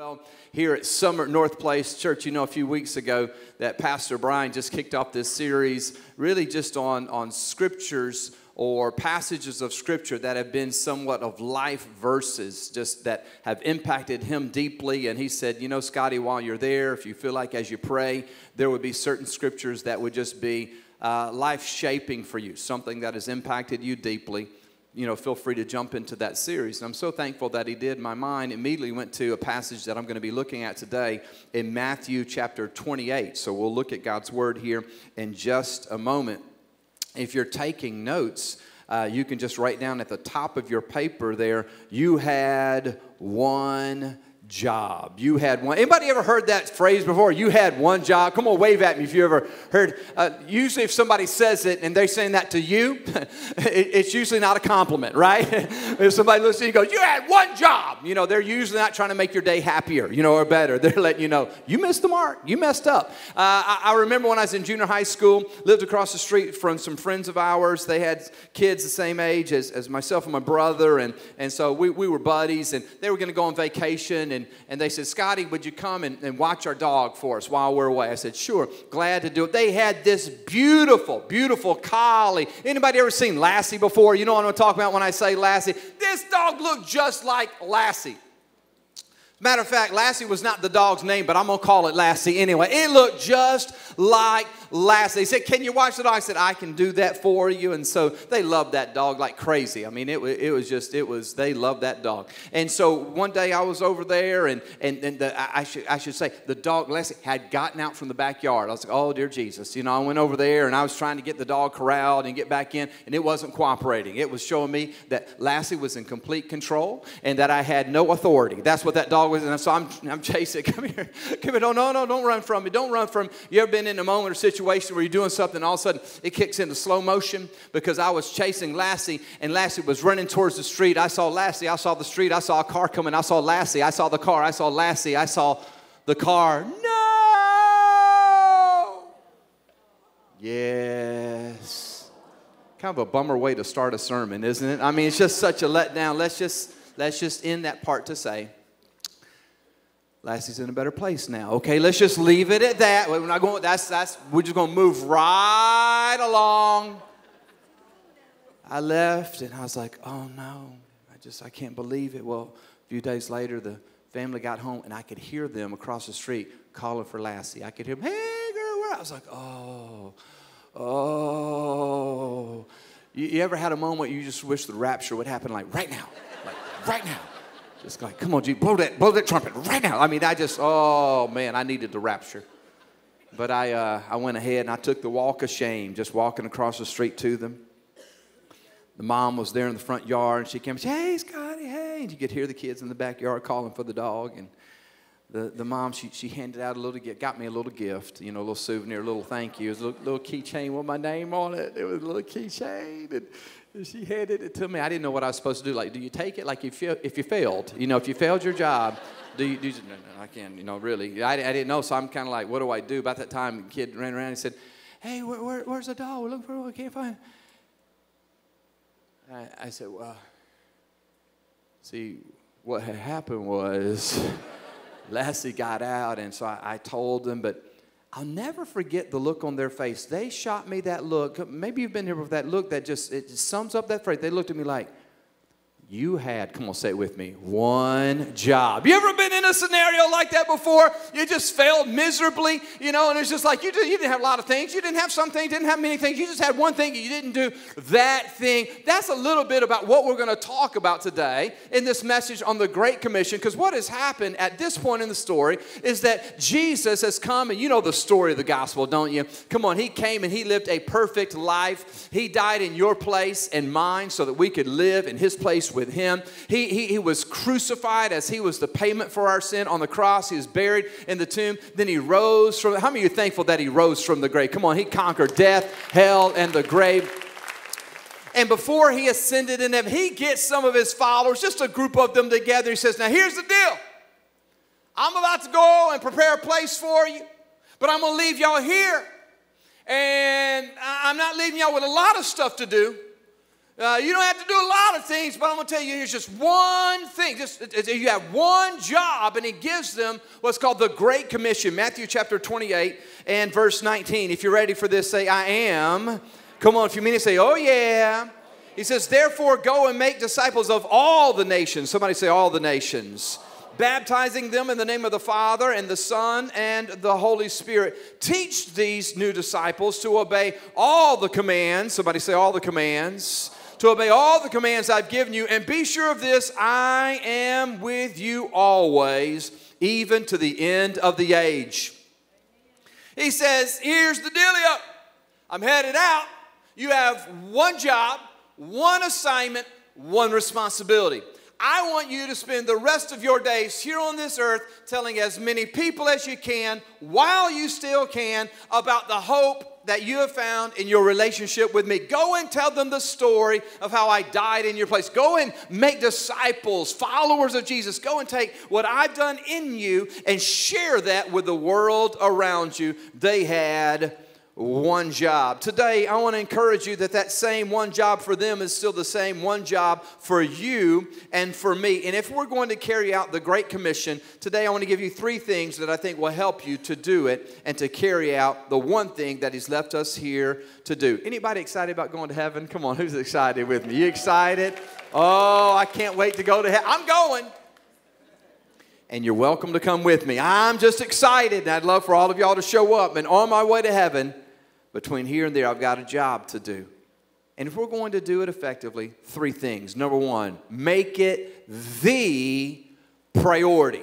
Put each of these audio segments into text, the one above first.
Well, here at Summer Northplace Church, you know, a few weeks ago that Pastor Brian just kicked off this series, really just on, on scriptures or passages of scripture that have been somewhat of life verses, just that have impacted him deeply. And he said, You know, Scotty, while you're there, if you feel like as you pray, there would be certain scriptures that would just be uh, life shaping for you, something that has impacted you deeply you know, feel free to jump into that series. And I'm so thankful that he did. My mind immediately went to a passage that I'm going to be looking at today in Matthew chapter 28. So we'll look at God's word here in just a moment. If you're taking notes, uh, you can just write down at the top of your paper there, you had one job. You had one. Anybody ever heard that phrase before? You had one job. Come on, wave at me if you ever heard. Uh, usually, if somebody says it and they're saying that to you, it, it's usually not a compliment, right? if somebody listens, you go, "You had one job." You know, they're usually not trying to make your day happier, you know, or better. They're letting you know you missed the mark. You messed up. Uh, I, I remember when I was in junior high school, lived across the street from some friends of ours. They had kids the same age as, as myself and my brother, and and so we, we were buddies, and they were going to go on vacation and and, and they said, Scotty, would you come and, and watch our dog for us while we're away? I said, sure, glad to do it. They had this beautiful, beautiful collie. Anybody ever seen Lassie before? You know what I'm talking about when I say Lassie? This dog looked just like Lassie. Matter of fact, Lassie was not the dog's name, but I'm gonna call it Lassie anyway. It looked just like Lassie. He said, Can you watch the dog? I said, I can do that for you. And so they loved that dog like crazy. I mean, it, it was just, it was, they loved that dog. And so one day I was over there, and, and, and the, I, should, I should say, the dog, Lassie, had gotten out from the backyard. I was like, Oh, dear Jesus. You know, I went over there and I was trying to get the dog corralled and get back in, and it wasn't cooperating. It was showing me that Lassie was in complete control and that I had no authority. That's what that dog was. And so I'm, I'm chasing. Come here. Come here. No, no, no, don't run from me. Don't run from me. You ever been in a moment or situation where you're doing something, all of a sudden it kicks into slow motion? Because I was chasing Lassie, and Lassie was running towards the street. I saw Lassie. I saw the street. I saw a car coming. I saw Lassie. I saw the car. I saw Lassie. I saw the car. No! Yes. Kind of a bummer way to start a sermon, isn't it? I mean, it's just such a letdown. Let's just let's just end that part to say Lassie's in a better place now. Okay, let's just leave it at that. We're not going. That's that's. We're just going to move right along. I left and I was like, oh no, I just I can't believe it. Well, a few days later, the family got home and I could hear them across the street calling for Lassie. I could hear them, hey girl, where? I was like, oh, oh. You, you ever had a moment you just wish the rapture would happen like right now, like right now? Just like, come on, G, blow that, blow that trumpet right now. I mean, I just, oh man, I needed the rapture. But I, uh, I went ahead and I took the walk of shame, just walking across the street to them. The mom was there in the front yard, and she came Hey, Scotty, hey. And you could hear the kids in the backyard calling for the dog. And the, the mom, she, she handed out a little gift, got me a little gift, you know, a little souvenir, a little thank you. It was a little, little keychain with my name on it. It was a little keychain. And, she handed it to me. I didn't know what I was supposed to do. Like, do you take it? Like, if you, if you failed, you know, if you failed your job, do you, do you no, no, I can't, you know, really. I, I didn't know, so I'm kind of like, what do I do? About that time, the kid ran around and said, hey, where, where, where's the doll? We're looking for it. We can't find it. I, I said, well, see, what had happened was Lassie got out, and so I, I told them, but I'll never forget the look on their face. They shot me that look. Maybe you've been here with that look that just it sums up that phrase. They looked at me like, you had, come on, say it with me, one job. You ever been in a scenario like that before? You just failed miserably, you know, and it's just like you, did, you didn't have a lot of things. You didn't have some things, didn't have many things. You just had one thing, you didn't do that thing. That's a little bit about what we're going to talk about today in this message on the Great Commission, because what has happened at this point in the story is that Jesus has come, and you know the story of the gospel, don't you? Come on, he came and he lived a perfect life. He died in your place and mine so that we could live in his place with him. He, he, he was crucified as he was the payment for our sin on the cross. He was buried in the tomb. Then he rose from, how many of you thankful that he rose from the grave? Come on, he conquered death, hell, and the grave. And before he ascended in heaven, he gets some of his followers, just a group of them together. He says, Now here's the deal. I'm about to go and prepare a place for you, but I'm going to leave y'all here. And I'm not leaving y'all with a lot of stuff to do. Uh, you don't have to do a lot of things, but I'm going to tell you here's just one thing. Just you have one job, and he gives them what's called the Great Commission. Matthew chapter 28 and verse 19. If you're ready for this, say, I am. Come on, if you mean it, say, Oh, yeah. He says, Therefore, go and make disciples of all the nations. Somebody say, All the nations baptizing them in the name of the Father and the Son and the Holy Spirit. Teach these new disciples to obey all the commands. Somebody say, all the commands to obey all the commands I've given you. And be sure of this I am with you always, even to the end of the age. He says, Here's the dealio I'm headed out. You have one job, one assignment, one responsibility. I want you to spend the rest of your days here on this earth telling as many people as you can, while you still can, about the hope that you have found in your relationship with me. Go and tell them the story of how I died in your place. Go and make disciples, followers of Jesus. Go and take what I've done in you and share that with the world around you. They had one job. Today, I want to encourage you that that same one job for them is still the same one job for you and for me. And if we're going to carry out the Great Commission, today I want to give you three things that I think will help you to do it and to carry out the one thing that He's left us here to do. Anybody excited about going to heaven? Come on, who's excited with me? You excited? Oh, I can't wait to go to heaven. I'm going and you're welcome to come with me. I'm just excited, and I'd love for all of y'all to show up. And on my way to heaven, between here and there, I've got a job to do. And if we're going to do it effectively, three things. Number one, make it the priority.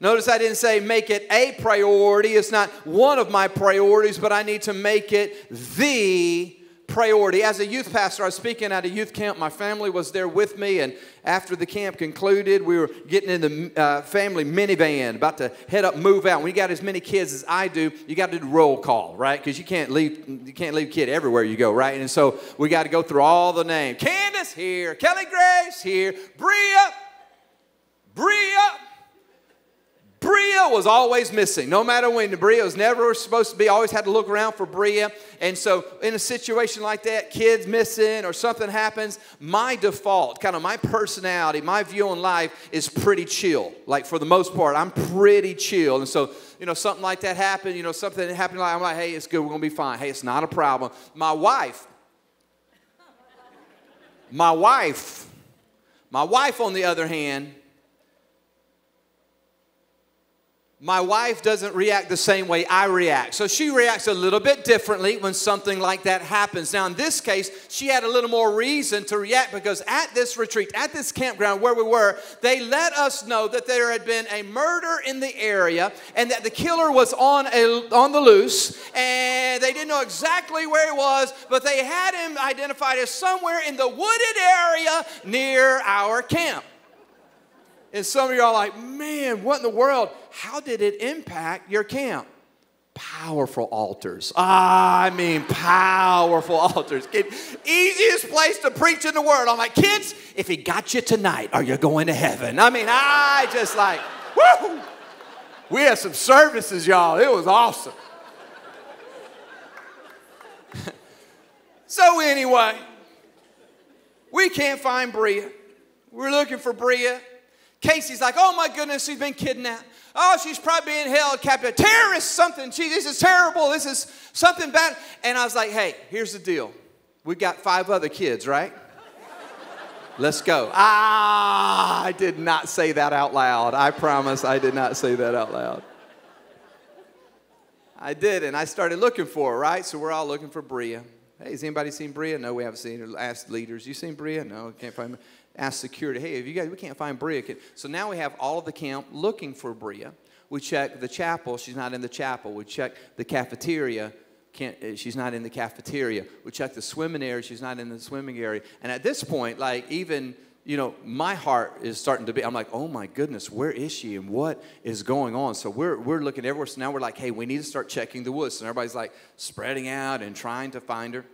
Notice I didn't say make it a priority. It's not one of my priorities, but I need to make it the priority. As a youth pastor, I was speaking at a youth camp. My family was there with me, and after the camp concluded, we were getting in the uh, family minivan, about to head up, move out. When you got as many kids as I do, you got to do roll call, right? Because you can't leave you can't leave a kid everywhere you go, right? And so we got to go through all the names. Candace here, Kelly Grace here, Bria, Bria. Bria was always missing. No matter when, Bria was never supposed to be, always had to look around for Bria. And so, in a situation like that, kids missing or something happens, my default, kind of my personality, my view on life is pretty chill. Like, for the most part, I'm pretty chill. And so, you know, something like that happened, you know, something happened, like, I'm like, hey, it's good, we're going to be fine. Hey, it's not a problem. My wife, my wife, my wife, on the other hand, my wife doesn't react the same way I react. So she reacts a little bit differently when something like that happens. Now, in this case, she had a little more reason to react because at this retreat, at this campground where we were, they let us know that there had been a murder in the area and that the killer was on, a, on the loose. And they didn't know exactly where he was, but they had him identified as somewhere in the wooded area near our camp. And some of y'all are like, man, what in the world? How did it impact your camp? Powerful altars. Ah, I mean, powerful altars. Easiest place to preach in the world. I'm like, kids, if he got you tonight, are you going to heaven? I mean, I just like, woo! We had some services, y'all. It was awesome. so, anyway, we can't find Bria. We're looking for Bria. Casey's like, oh my goodness, she's been kidnapped. Oh, she's probably being held captive. Terrorist, something. She, this is terrible. This is something bad. And I was like, hey, here's the deal. We've got five other kids, right? Let's go. Ah, I did not say that out loud. I promise I did not say that out loud. I did, and I started looking for her, right? So we're all looking for Bria. Hey, has anybody seen Bria? No, we haven't seen her. Asked leaders, you seen Bria? No, can't find her ask security, hey, if you guys, we can't find Bria. So now we have all of the camp looking for Bria. We check the chapel, she's not in the chapel. We check the cafeteria, can't, uh, she's not in the cafeteria. We check the swimming area, she's not in the swimming area. And at this point, like even, you know, my heart is starting to be, I'm like, oh my goodness, where is she and what is going on? So we're, we're looking everywhere. So now we're like, hey, we need to start checking the woods. And everybody's like spreading out and trying to find her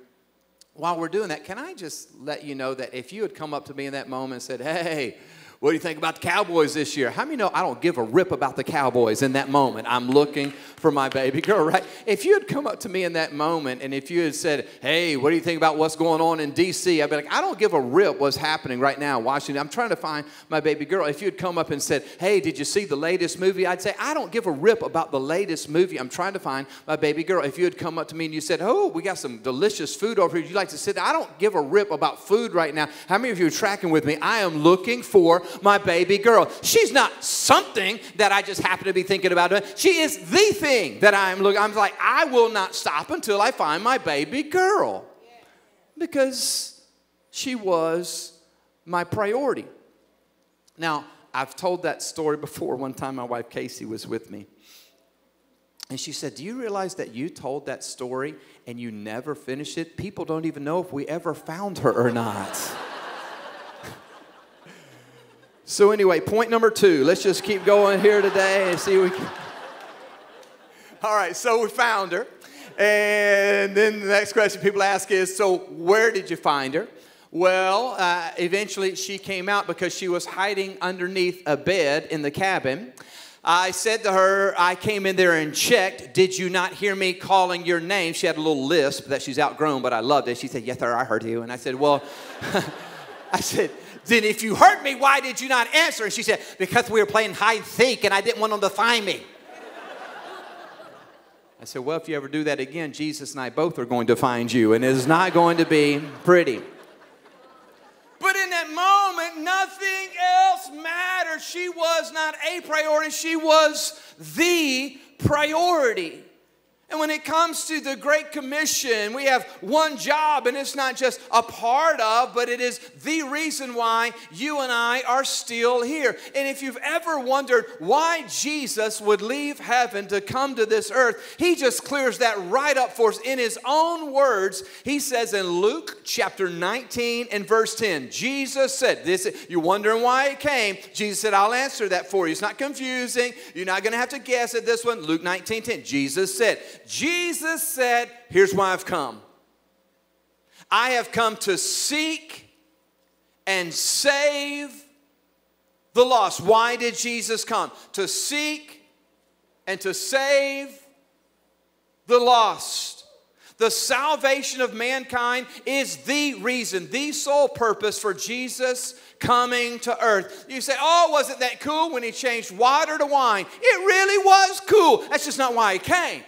while we're doing that, can I just let you know that if you had come up to me in that moment and said, Hey, What do you think about the Cowboys this year? How many know I don't give a rip about the Cowboys in that moment? I'm looking for my baby girl, right? If you had come up to me in that moment and if you had said, hey, what do you think about what's going on in D.C., I'd be like, I don't give a rip what's happening right now in Washington. I'm trying to find my baby girl. If you had come up and said, hey, did you see the latest movie? I'd say, I don't give a rip about the latest movie. I'm trying to find my baby girl. If you had come up to me and you said, oh, we got some delicious food over here. You'd like to sit. I don't give a rip about food right now. How many of you are tracking with me? I am looking for my baby girl. She's not something that I just happen to be thinking about. She is the thing that I'm looking. I'm like, I will not stop until I find my baby girl because she was my priority. Now, I've told that story before. One time, my wife Casey was with me. And she said, Do you realize that you told that story and you never finished it? People don't even know if we ever found her or not. So, anyway, point number two. Let's just keep going here today and see we can. All right, so we found her. And then the next question people ask is so, where did you find her? Well, uh, eventually she came out because she was hiding underneath a bed in the cabin. I said to her, I came in there and checked. Did you not hear me calling your name? She had a little lisp that she's outgrown, but I loved it. She said, Yes, sir, I heard you. And I said, Well, I said, then if you heard me, why did you not answer? And she said, Because we were playing hide and seek and I didn't want them to find me. I said, Well, if you ever do that again, Jesus and I both are going to find you, and it is not going to be pretty. But in that moment, nothing else mattered. She was not a priority, she was the priority. And when it comes to the Great Commission, we have one job, and it's not just a part of, but it is the reason why you and I are still here. And if you've ever wondered why Jesus would leave heaven to come to this earth, he just clears that right up for us in his own words. He says in Luke chapter 19 and verse 10, Jesus said, This you're wondering why it came. Jesus said, I'll answer that for you. It's not confusing. You're not going to have to guess at this one. Luke 19 10. Jesus said, Jesus said, Here's why I've come. I have come to seek and save the lost. Why did Jesus come? To seek and to save the lost. The salvation of mankind is the reason, the sole purpose for Jesus coming to earth. You say, Oh, wasn't that cool when he changed water to wine? It really was cool. That's just not why he came.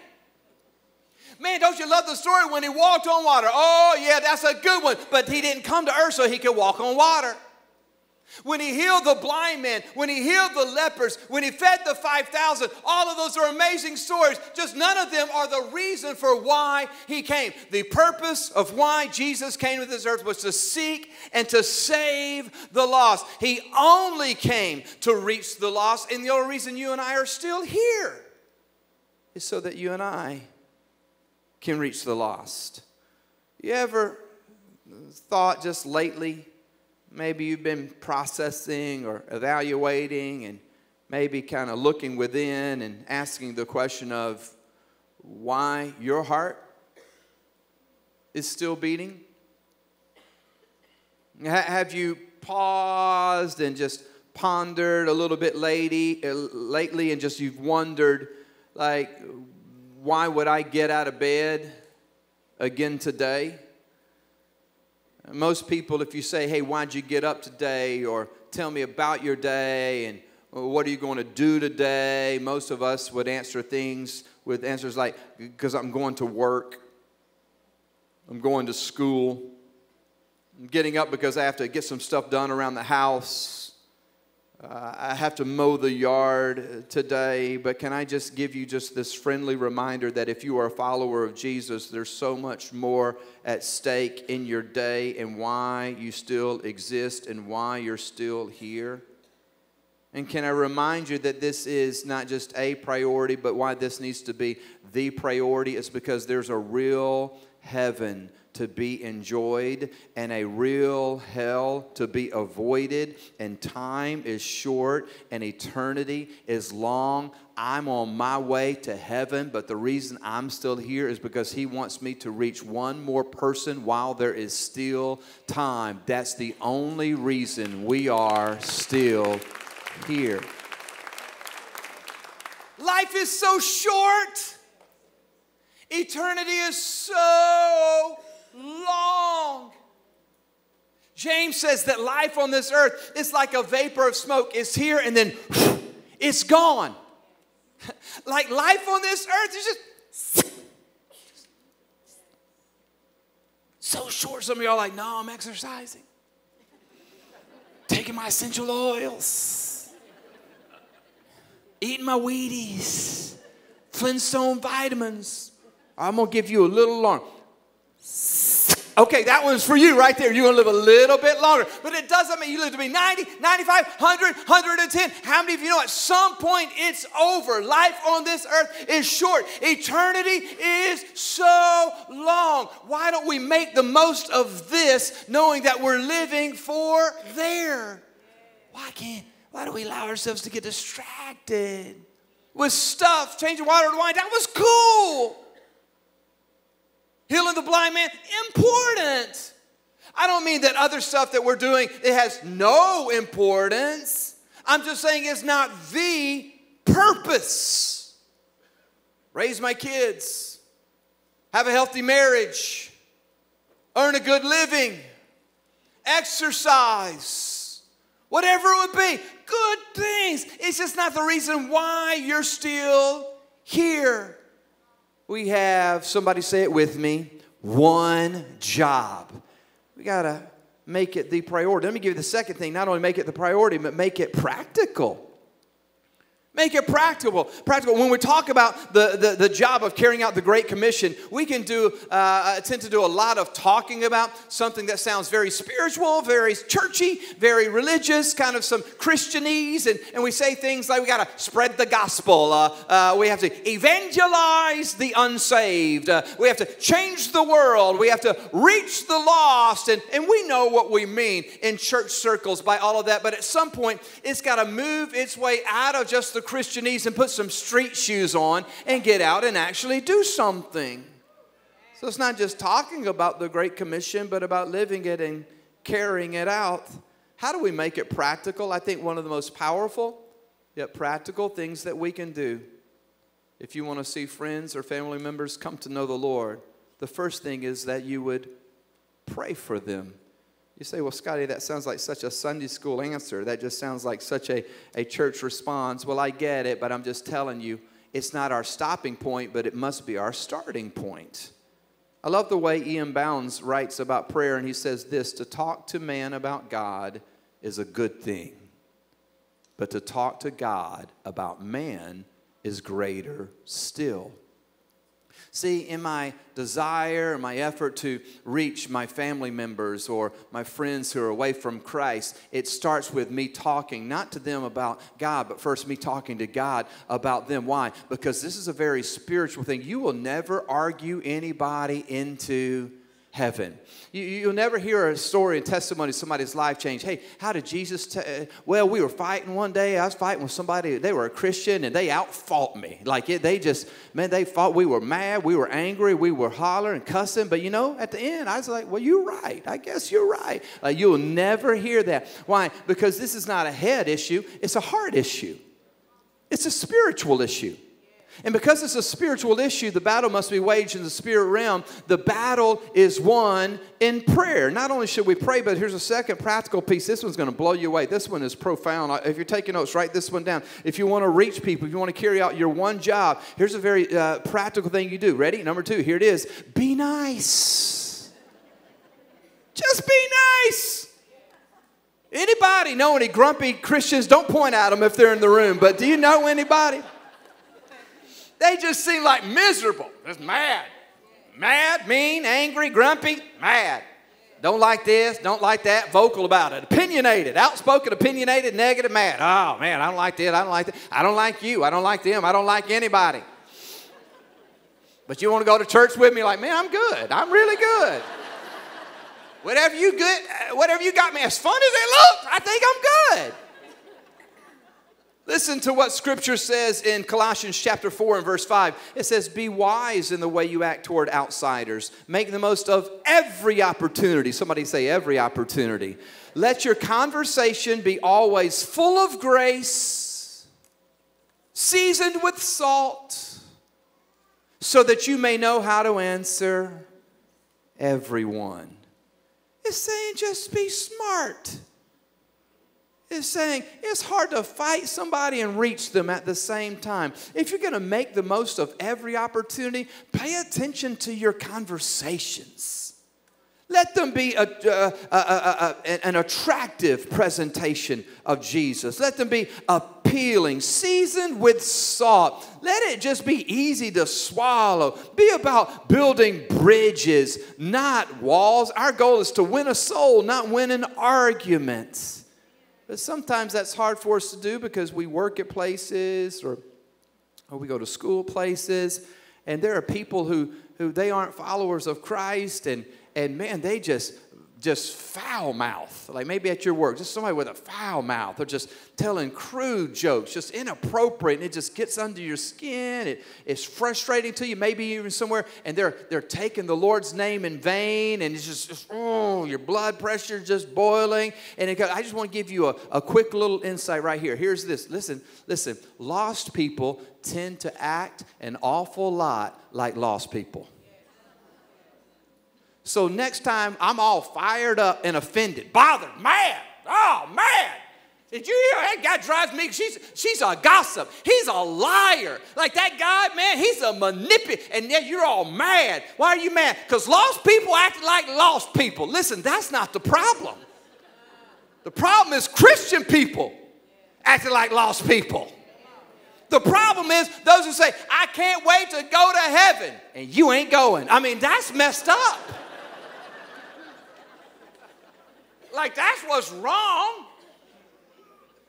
Man, don't you love the story when he walked on water? Oh, yeah, that's a good one. But he didn't come to earth so he could walk on water. When he healed the blind man, when he healed the lepers, when he fed the 5,000, all of those are amazing stories. Just none of them are the reason for why he came. The purpose of why Jesus came to this earth was to seek and to save the lost. He only came to reach the lost, and the only reason you and I are still here is so that you and I can reach the lost. You ever thought just lately, maybe you've been processing or evaluating and maybe kind of looking within and asking the question of why your heart is still beating? Have you paused and just pondered a little bit lately, uh, lately and just you've wondered, like, why would I get out of bed again today? Most people, if you say, hey, why'd you get up today? Or tell me about your day and what are you going to do today? Most of us would answer things with answers like, because I'm going to work, I'm going to school, I'm getting up because I have to get some stuff done around the house. Uh, I have to mow the yard today, but can I just give you just this friendly reminder that if you are a follower of Jesus, there's so much more at stake in your day and why you still exist and why you're still here? And can I remind you that this is not just a priority, but why this needs to be the priority is because there's a real heaven to be enjoyed and a real hell to be avoided, and time is short and eternity is long. I'm on my way to heaven, but the reason I'm still here is because He wants me to reach one more person while there is still time. That's the only reason we are still here. Life is so short. Eternity is so long. James says that life on this earth is like a vapor of smoke. It's here and then it's gone. like life on this earth is just so short. Some of y'all like, no, I'm exercising, taking my essential oils, eating my Wheaties, Flintstone vitamins. I'm gonna give you a little longer. Okay, that one's for you right there. You're going to live a little bit longer. But it doesn't mean you live to be 90, 95, 100, 110. How many of you know at some point it's over? Life on this earth is short. Eternity is so long. Why don't we make the most of this knowing that we're living for there? Why can't, why do we allow ourselves to get distracted with stuff, changing water to wine? That was cool. Healing the blind man, important. I don't mean that other stuff that we're doing, it has no importance. I'm just saying it's not the purpose. Raise my kids, have a healthy marriage, earn a good living, exercise, whatever it would be, good things. It's just not the reason why you're still here we have, somebody say it with me, one job. We got to make it the priority. Let me give you the second thing not only make it the priority, but make it practical. Make it practical. Practical. When we talk about the, the, the job of carrying out the Great Commission, we can do uh, tend to do a lot of talking about something that sounds very spiritual, very churchy, very religious, kind of some Christianese, and, and we say things like we got to spread the gospel. Uh, uh, we have to evangelize the unsaved. Uh, we have to change the world. We have to reach the lost, and, and we know what we mean in church circles by all of that. But at some point, it's got to move its way out of just the Christianese and put some street shoes on and get out and actually do something. So it's not just talking about the Great Commission, but about living it and carrying it out. How do we make it practical? I think one of the most powerful yet practical things that we can do if you want to see friends or family members come to know the Lord, the first thing is that you would pray for them. You say, well, Scotty, that sounds like such a Sunday school answer. That just sounds like such a, a church response. Well, I get it, but I'm just telling you, it's not our stopping point, but it must be our starting point. I love the way E.M. Bounds writes about prayer, and he says this to talk to man about God is a good thing, but to talk to God about man is greater still. See, in my desire, my effort to reach my family members or my friends who are away from Christ, it starts with me talking not to them about God, but first me talking to God about them. Why? Because this is a very spiritual thing. You will never argue anybody into heaven. You, will never hear a story and testimony of somebody's life change. Hey, how did Jesus? T- uh, well, we were fighting one day. I was fighting with somebody. They were a Christian and they outfought me. Like it, they just, man, they fought. We were mad. We were angry. We were hollering, cussing. But you know, at the end, I was like, well, you're right. I guess you're right. Like, you'll never hear that. Why? Because this is not a head issue. It's a heart issue. It's a spiritual issue. And because it's a spiritual issue, the battle must be waged in the spirit realm. The battle is won in prayer. Not only should we pray, but here's a second practical piece. This one's going to blow you away. This one is profound. If you're taking notes, write this one down. If you want to reach people, if you want to carry out your one job, here's a very uh, practical thing you do. Ready? Number two, here it is be nice. Just be nice. Anybody know any grumpy Christians? Don't point at them if they're in the room, but do you know anybody? They just seem like miserable, just mad. Mad, mean, angry, grumpy, mad. Don't like this, don't like that, vocal about it. Opinionated, outspoken, opinionated, negative, mad. Oh man, I don't like this, I don't like that. I don't like you, I don't like them, I don't like anybody. But you want to go to church with me? Like, man, I'm good. I'm really good. whatever you good, whatever you got me, as fun as it looks, I think I'm good. Listen to what scripture says in Colossians chapter 4 and verse 5. It says, Be wise in the way you act toward outsiders. Make the most of every opportunity. Somebody say, every opportunity. Let your conversation be always full of grace, seasoned with salt, so that you may know how to answer everyone. It's saying just be smart is saying it's hard to fight somebody and reach them at the same time. If you're going to make the most of every opportunity, pay attention to your conversations. Let them be a, uh, uh, uh, a, a, an attractive presentation of Jesus. Let them be appealing, seasoned with salt. Let it just be easy to swallow. Be about building bridges, not walls. Our goal is to win a soul, not win an argument. But sometimes that's hard for us to do because we work at places or, or we go to school places, and there are people who, who they aren't followers of Christ, and, and man, they just just foul mouth, like maybe at your work, just somebody with a foul mouth, or just telling crude jokes, just inappropriate, and it just gets under your skin. It, it's frustrating to you, maybe even somewhere, and they're they're taking the Lord's name in vain, and it's just, just oh, your blood pressure just boiling. And it, I just want to give you a, a quick little insight right here. Here's this. Listen, listen. Lost people tend to act an awful lot like lost people. So next time I'm all fired up and offended, bothered, mad. Oh, man. Did you hear that guy drives me? She's, she's a gossip. He's a liar. Like that guy, man, he's a manipulator. And yet you're all mad. Why are you mad? Because lost people act like lost people. Listen, that's not the problem. The problem is Christian people acting like lost people. The problem is those who say, I can't wait to go to heaven, and you ain't going. I mean, that's messed up. Like, that's what's wrong.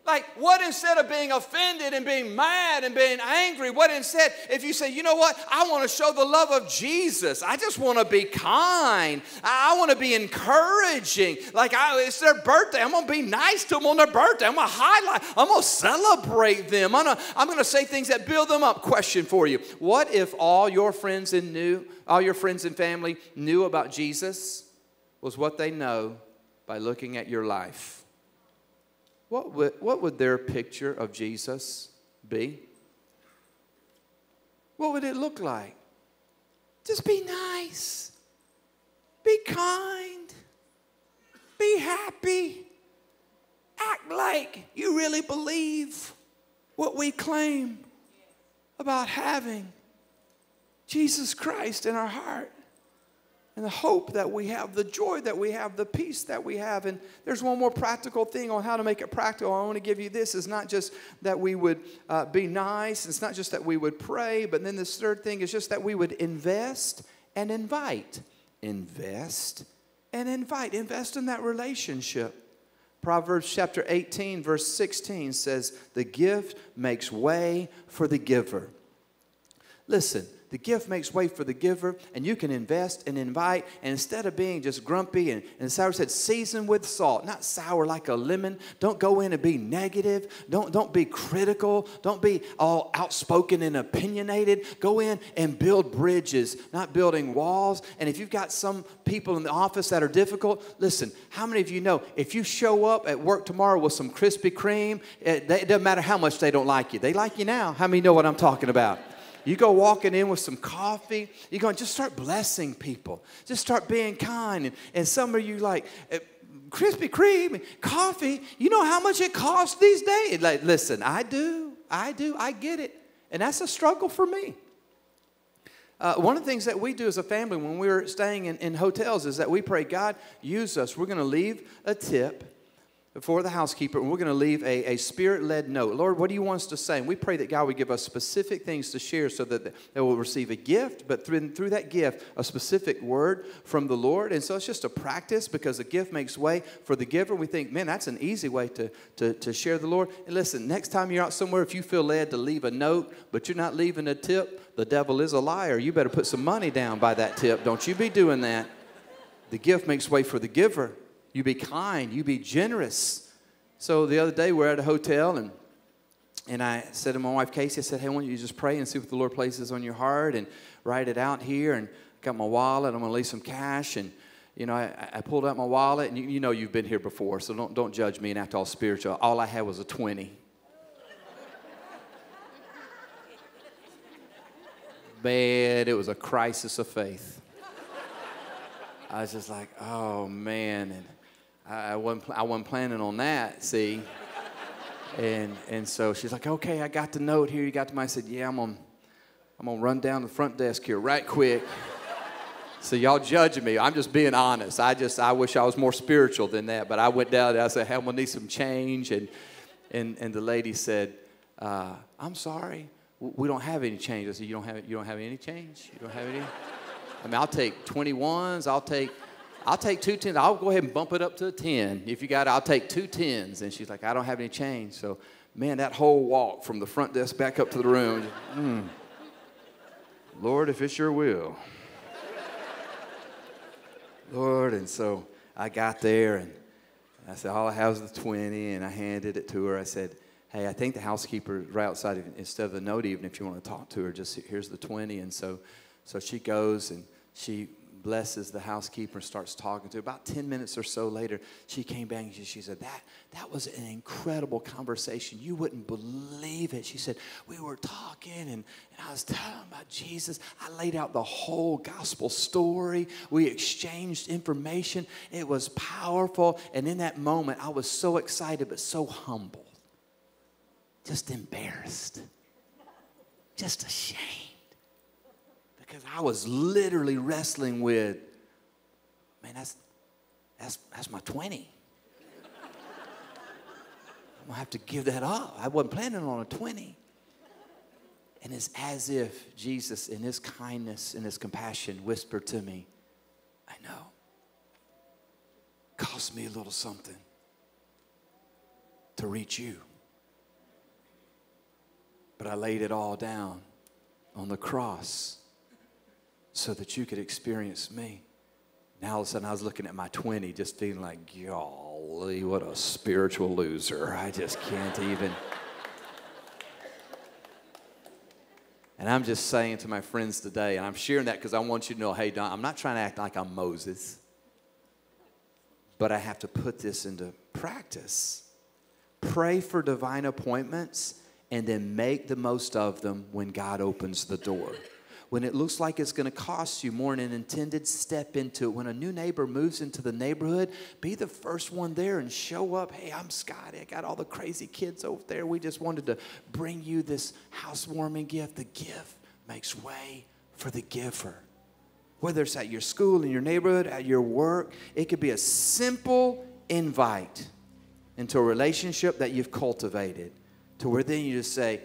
Like, what instead of being offended and being mad and being angry, what instead, if you say, you know what, I want to show the love of Jesus. I just want to be kind. I want to be encouraging. Like, I, it's their birthday. I'm going to be nice to them on their birthday. I'm going to highlight, I'm going to celebrate them. I'm going to, I'm going to say things that build them up. Question for you What if all your friends and knew, all your friends and family knew about Jesus? Was what they know by looking at your life, what would, what would their picture of Jesus be? What would it look like? Just be nice, be kind, be happy, act like you really believe what we claim about having Jesus Christ in our heart and the hope that we have, the joy that we have, the peace that we have. And there's one more practical thing on how to make it practical. I want to give you this is not just that we would uh, be nice, it's not just that we would pray, but then this third thing is just that we would invest and invite. Invest and invite. Invest in that relationship. Proverbs chapter 18, verse 16 says, The gift makes way for the giver. Listen, the gift makes way for the giver, and you can invest and invite. And instead of being just grumpy and, and sour, said, season with salt, not sour like a lemon. Don't go in and be negative. Don't, don't be critical. Don't be all outspoken and opinionated. Go in and build bridges, not building walls. And if you've got some people in the office that are difficult, listen, how many of you know if you show up at work tomorrow with some Krispy Kreme, it, it doesn't matter how much they don't like you. They like you now. How many know what I'm talking about? You go walking in with some coffee. You're going just start blessing people. Just start being kind. And, and some of you like, eh, Krispy Kreme, coffee, you know how much it costs these days? Like, listen, I do. I do. I get it. And that's a struggle for me. Uh, one of the things that we do as a family when we're staying in, in hotels is that we pray, God, use us. We're going to leave a tip for the housekeeper, and we're going to leave a, a spirit led note. Lord, what do you want us to say? And we pray that God would give us specific things to share so that they will receive a gift, but through, through that gift, a specific word from the Lord. And so it's just a practice because the gift makes way for the giver. We think, man, that's an easy way to, to, to share the Lord. And listen, next time you're out somewhere, if you feel led to leave a note, but you're not leaving a tip, the devil is a liar. You better put some money down by that tip. Don't you be doing that. The gift makes way for the giver. You be kind, you be generous. So the other day we're at a hotel and and I said to my wife Casey, I said, Hey, why don't you just pray and see what the Lord places on your heart and write it out here and got my wallet, I'm gonna leave some cash and you know, I, I pulled out my wallet, and you, you know you've been here before, so don't, don't judge me and act all spiritual. All I had was a 20. Man, it was a crisis of faith. I was just like, oh man, and I, wasn't I wasn't planning on that. See, and and so she's like, okay, I got the note here. You got the money. I said, yeah, I'm gonna I'm gonna run down the front desk here right quick. So y'all judging me. I'm just being honest. I just I wish I was more spiritual than that. But I went down there. I said, hey, I'm gonna need some change, and and and the lady said, uh, I'm sorry, we don't have any change. I said, you don't have you don't have any change. You don't have any. I mean, I'll take 21s. I'll take, I'll take two tens. I'll go ahead and bump it up to a 10. If you got it, I'll take two tens. And she's like, I don't have any change. So, man, that whole walk from the front desk back up to the room, mm, Lord, if it's your will. Lord, and so I got there and I said, all I have is the 20, and I handed it to her. I said, hey, I think the housekeeper is right outside, instead of the note, even if you want to talk to her, just here's the 20. And so, so she goes and she blesses the housekeeper and starts talking to her. About 10 minutes or so later, she came back and she, she said, that, that was an incredible conversation. You wouldn't believe it. She said, We were talking and, and I was telling about Jesus. I laid out the whole gospel story. We exchanged information. It was powerful. And in that moment, I was so excited but so humble, just embarrassed, just ashamed because I was literally wrestling with, man, that's, that's, that's my 20. I'm gonna have to give that up. I wasn't planning on a 20. And it's as if Jesus, in his kindness and his compassion, whispered to me, I know. Cost me a little something to reach you. But I laid it all down on the cross so that you could experience me. Now all of a sudden I was looking at my 20, just feeling like, golly, what a spiritual loser. I just can't even. And I'm just saying to my friends today, and I'm sharing that because I want you to know hey, Don, I'm not trying to act like I'm Moses, but I have to put this into practice. Pray for divine appointments and then make the most of them when God opens the door when it looks like it's going to cost you more than intended, step into it. When a new neighbor moves into the neighborhood, be the first one there and show up. Hey, I'm Scotty. I got all the crazy kids over there. We just wanted to bring you this housewarming gift. The gift makes way for the giver. Whether it's at your school, in your neighborhood, at your work, it could be a simple invite into a relationship that you've cultivated to where then you just say,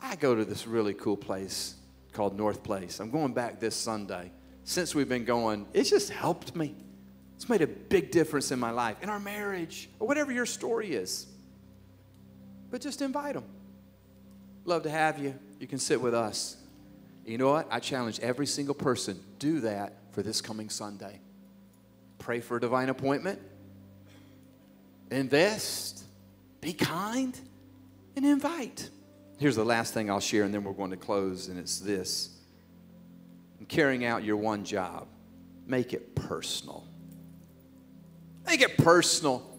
I go to this really cool place called Northplace. I'm going back this Sunday. Since we've been going, it's just helped me. It's made a big difference in my life, in our marriage, or whatever your story is. But just invite them. Love to have you. You can sit with us. You know what? I challenge every single person do that for this coming Sunday. Pray for a divine appointment. Invest. Be kind and invite. Here's the last thing I'll share, and then we're going to close, and it's this. In carrying out your one job, make it personal. Make it personal.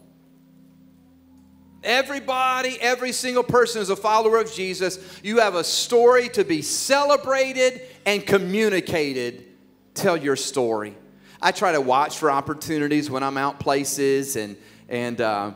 Everybody, every single person is a follower of Jesus. You have a story to be celebrated and communicated. Tell your story. I try to watch for opportunities when I'm out places, and and uh,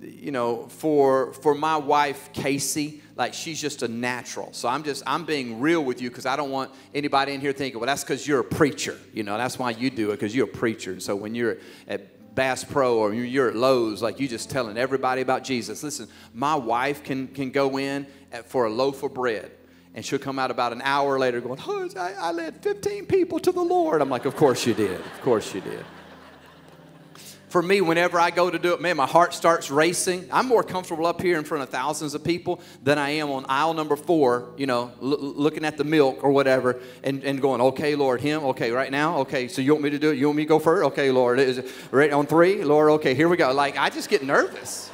you know, for for my wife Casey, like she's just a natural. So I'm just I'm being real with you because I don't want anybody in here thinking, well, that's because you're a preacher. You know, that's why you do it because you're a preacher. And so when you're at Bass Pro or you're at Lowe's, like you just telling everybody about Jesus. Listen, my wife can, can go in at, for a loaf of bread and she'll come out about an hour later going, I, I led 15 people to the Lord. I'm like, of course you did. Of course you did for me, whenever I go to do it, man, my heart starts racing. I'm more comfortable up here in front of thousands of people than I am on aisle number four, you know, l- looking at the milk or whatever and, and going, okay, Lord, him, okay, right now, okay, so you want me to do it? You want me to go first? Okay, Lord, is it right on three? Lord, okay, here we go. Like, I just get nervous.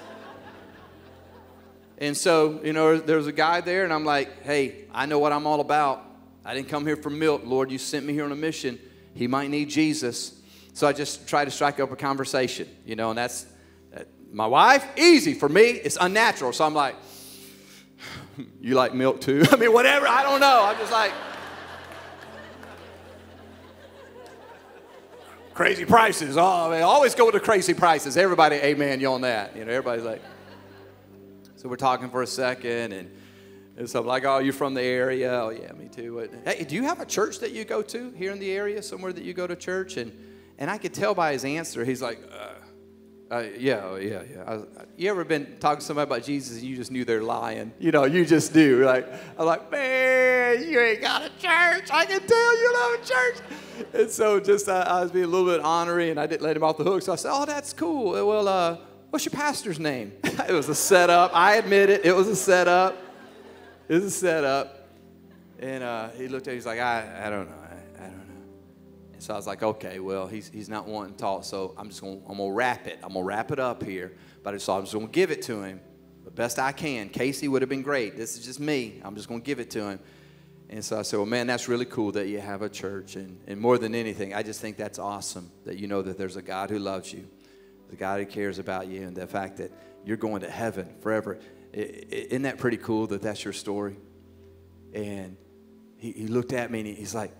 And so, you know, there's a guy there, and I'm like, hey, I know what I'm all about. I didn't come here for milk. Lord, you sent me here on a mission. He might need Jesus. So I just try to strike up a conversation, you know, and that's my wife, easy. For me, it's unnatural. So I'm like, you like milk too? I mean, whatever, I don't know. I'm just like, crazy prices. Oh, man, always go the crazy prices. Everybody, amen, you on that. You know, everybody's like, so we're talking for a second and and so I'm like, oh, you're from the area? Oh, yeah, me too. Hey, do you have a church that you go to here in the area, somewhere that you go to church? And and I could tell by his answer, he's like, uh, uh, yeah, oh, yeah, yeah. I, you ever been talking to somebody about Jesus and you just knew they're lying? You know, you just do. Like, I'm like, man, you ain't got a church. I can tell you love a church. And so just uh, I was being a little bit honorary and I didn't let him off the hook. So I said, oh, that's cool. Well, uh, what's your pastor's name? it was a setup. I admit it. It was a setup. It was a setup. And uh, he looked at me, he's like, I, I don't know. And so I was like, okay, well, he's, he's not wanting to talk, so I'm just going to I'm gonna wrap it. I'm going to wrap it up here. But so I'm just going to give it to him the best I can. Casey would have been great. This is just me. I'm just going to give it to him. And so I said, well, man, that's really cool that you have a church. And, and more than anything, I just think that's awesome that you know that there's a God who loves you, the God who cares about you, and the fact that you're going to heaven forever. Isn't that pretty cool that that's your story? And he, he looked at me and he's like,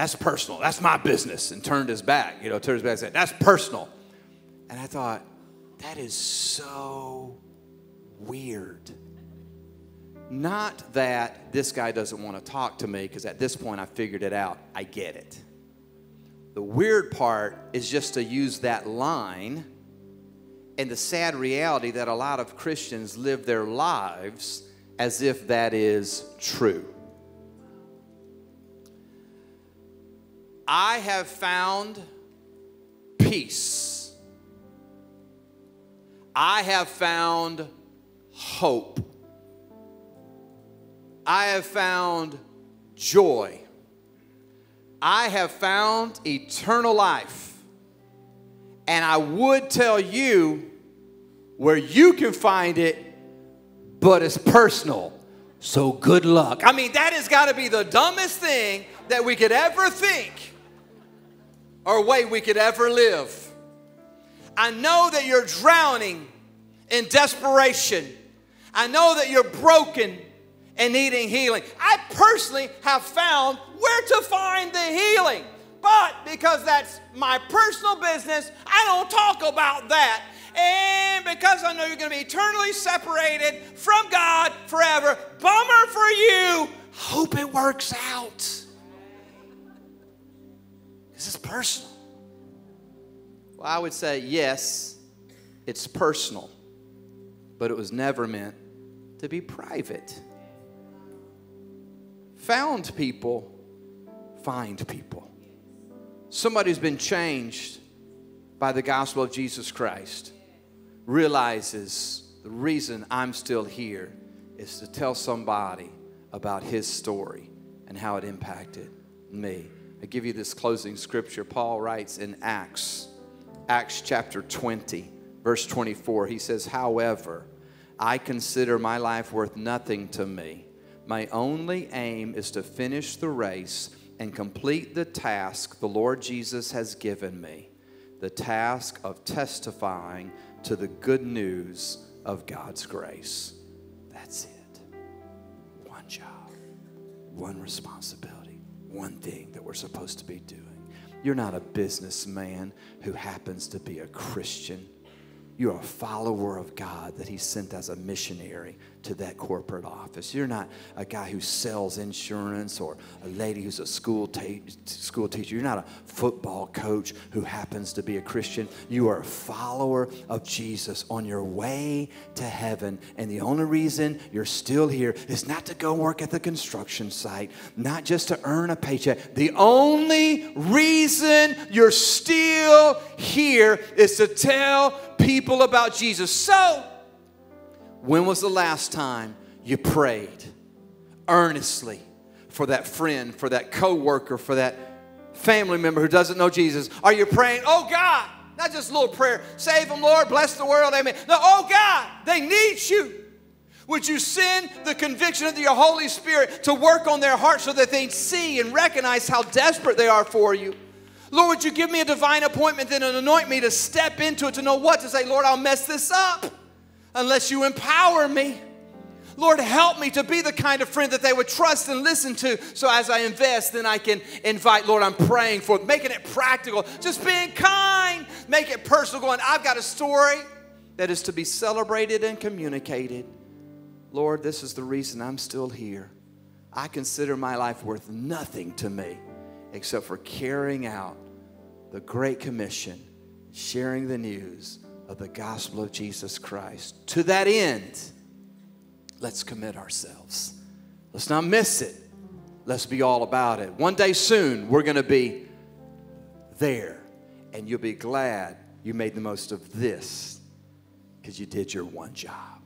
that's personal. That's my business. And turned his back, you know, turned his back and said, That's personal. And I thought, That is so weird. Not that this guy doesn't want to talk to me, because at this point I figured it out. I get it. The weird part is just to use that line and the sad reality that a lot of Christians live their lives as if that is true. I have found peace. I have found hope. I have found joy. I have found eternal life. And I would tell you where you can find it, but it's personal. So good luck. I mean, that has got to be the dumbest thing that we could ever think or way we could ever live. I know that you're drowning in desperation. I know that you're broken and needing healing. I personally have found where to find the healing. But because that's my personal business, I don't talk about that. And because I know you're going to be eternally separated from God forever, bummer for you. Hope it works out. This is personal. Well, I would say yes, it's personal, but it was never meant to be private. Found people find people. Somebody who's been changed by the gospel of Jesus Christ realizes the reason I'm still here is to tell somebody about his story and how it impacted me. I give you this closing scripture. Paul writes in Acts, Acts chapter 20, verse 24. He says, However, I consider my life worth nothing to me. My only aim is to finish the race and complete the task the Lord Jesus has given me the task of testifying to the good news of God's grace. That's it. One job, one responsibility one thing that we're supposed to be doing. You're not a businessman who happens to be a Christian. You're a follower of God that He sent as a missionary to that corporate office. You're not a guy who sells insurance or a lady who's a school, school teacher. You're not a football coach who happens to be a Christian. You are a follower of Jesus on your way to heaven. And the only reason you're still here is not to go work at the construction site, not just to earn a paycheck. The only reason you're still here is to tell people about Jesus. So, when was the last time you prayed earnestly for that friend, for that coworker, for that family member who doesn't know Jesus? Are you praying, "Oh God, not just a little prayer, save them, Lord, bless the world, amen." No, "Oh God, they need you." Would you send the conviction of your Holy Spirit to work on their hearts so that they see and recognize how desperate they are for you? Lord, would you give me a divine appointment then and anoint me to step into it to know what to say? Lord, I'll mess this up unless you empower me. Lord, help me to be the kind of friend that they would trust and listen to. So as I invest, then I can invite, Lord, I'm praying for making it practical, just being kind, make it personal, going, I've got a story that is to be celebrated and communicated. Lord, this is the reason I'm still here. I consider my life worth nothing to me except for carrying out the Great Commission, sharing the news of the gospel of Jesus Christ. To that end, let's commit ourselves. Let's not miss it. Let's be all about it. One day soon, we're going to be there, and you'll be glad you made the most of this because you did your one job.